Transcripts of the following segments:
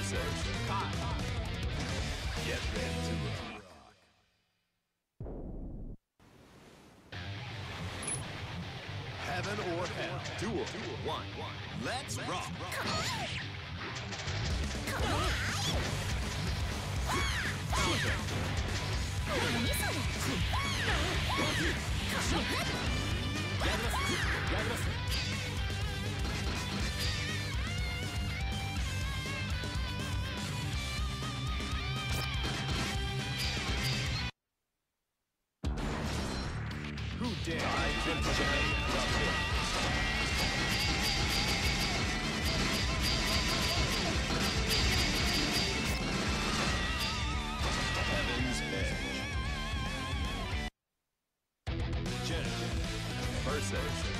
versus Get ready to rock. Heaven or hell. Two or one. Let's rock. Come on. Come on. dare? I can Heaven's Edge. Jennifer versus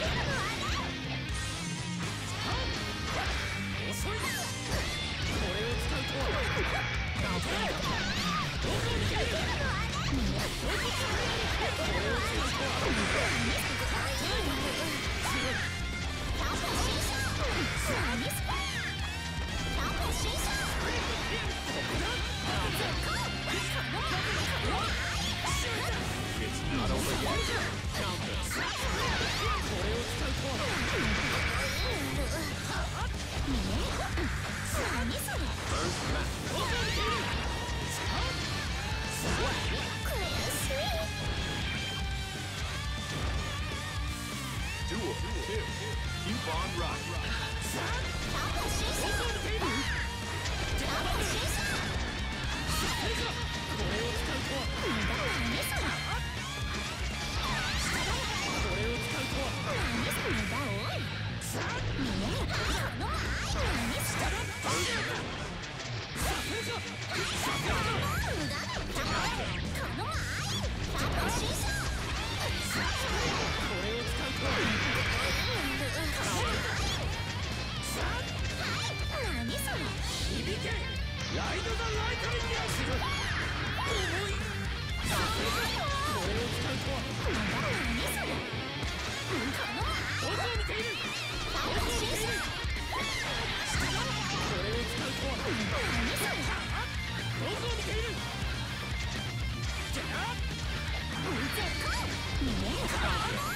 Come on! two, two. Keep on rocking. Yeah!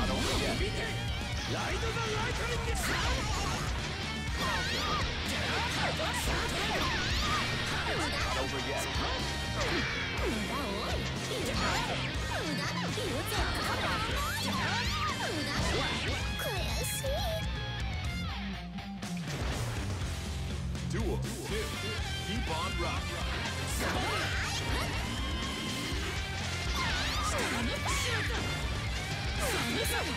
無駄多い Come on!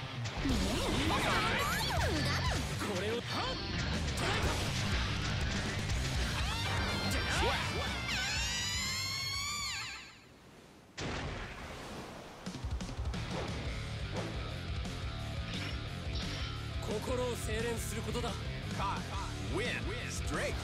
心を精錬することだ。ウィン、ストレイク。